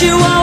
you are